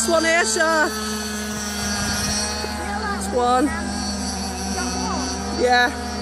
this one sir. This one. Yeah.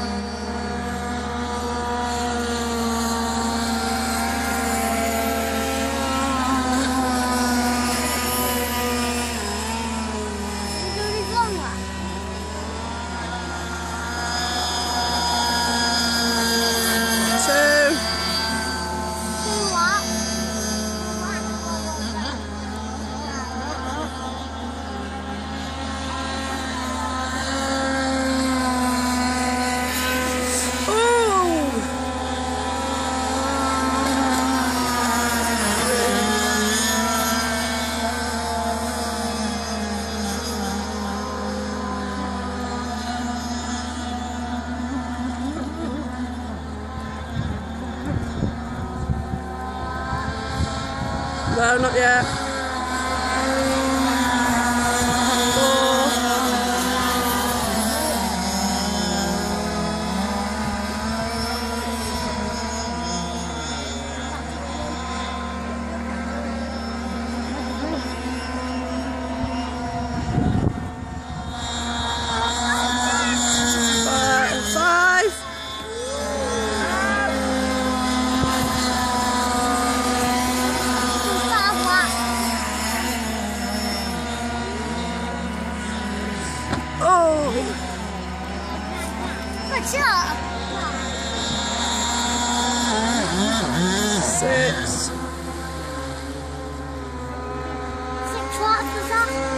No, not yet. What's up? Six. Six what was?